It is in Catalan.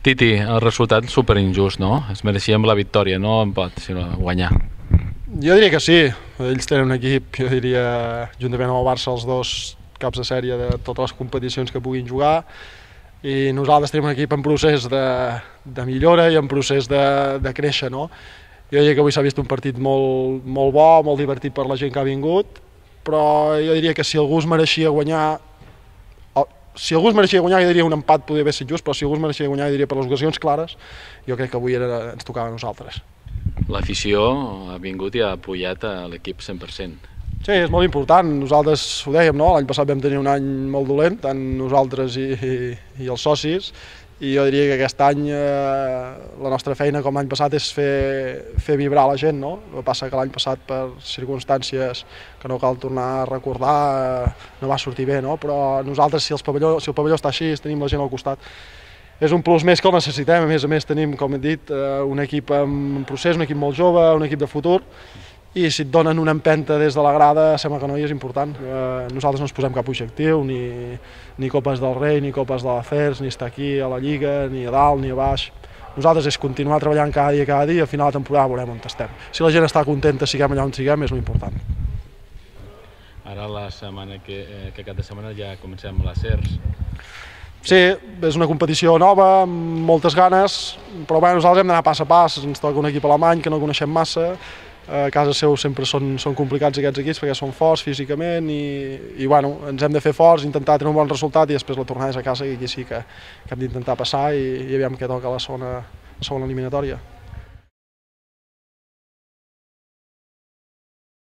Titi, el resultat super injust, no? Es mereixíem la victòria, no empat, sinó guanyar. Jo diria que sí, ells tenen un equip, jo diria, juntament amb el Barça, els dos caps de sèrie de totes les competicions que puguin jugar, i nosaltres tenim un equip en procés de, de millora i en procés de, de créixer, no? Jo diria que avui s'ha vist un partit molt, molt bo, molt divertit per la gent que ha vingut, però jo diria que si algú es mereixia guanyar si algú es mereixia guanyar, jo diria un empat podria haver sigut just, però si algú es mereixia guanyar, jo diria per les ocasions clares, jo crec que avui era, ens tocava a nosaltres. L'afició ha vingut i ha apoyat l'equip 100%. Sí, és molt important. Nosaltres ho dèiem, no? L'any passat vam tenir un any molt dolent, tant nosaltres i, i, i els socis, i jo diria que aquest any eh, la nostra feina com l'any passat és fer, fer vibrar la gent, no? El que passa que l'any passat per circumstàncies que no cal tornar a recordar eh, no va sortir bé, no? Però nosaltres si, els pavelló, si el pavelló està així tenim la gent al costat és un plus més que el necessitem, a més a més tenim, com he dit, eh, un equip en procés, un equip molt jove, un equip de futur, i si et donen una empenta des de la grada, sembla que no hi és important. Eh, nosaltres no ens posem cap objectiu, ni, ni Copes del Rei, ni Copes de l'Afers, ni estar aquí a la Lliga, ni a dalt, ni a baix. Nosaltres és continuar treballant cada dia, cada dia, i al final de temporada veurem on estem. Si la gent està contenta, siguem allà on siguem, és important. Ara la setmana que, eh, que cap de setmana ja comencem a les CERS. Sí, és una competició nova, amb moltes ganes, però bé, nosaltres hem d'anar pas a pas, ens toca un equip alemany que no coneixem massa, a casa seu sempre són, són complicats aquests equips perquè són forts físicament i, i bueno, ens hem de fer forts, intentar tenir un bon resultat i després la tornada és a casa i aquí sí que, que hem d'intentar passar i, i aviam què toca la segona, segona eliminatòria.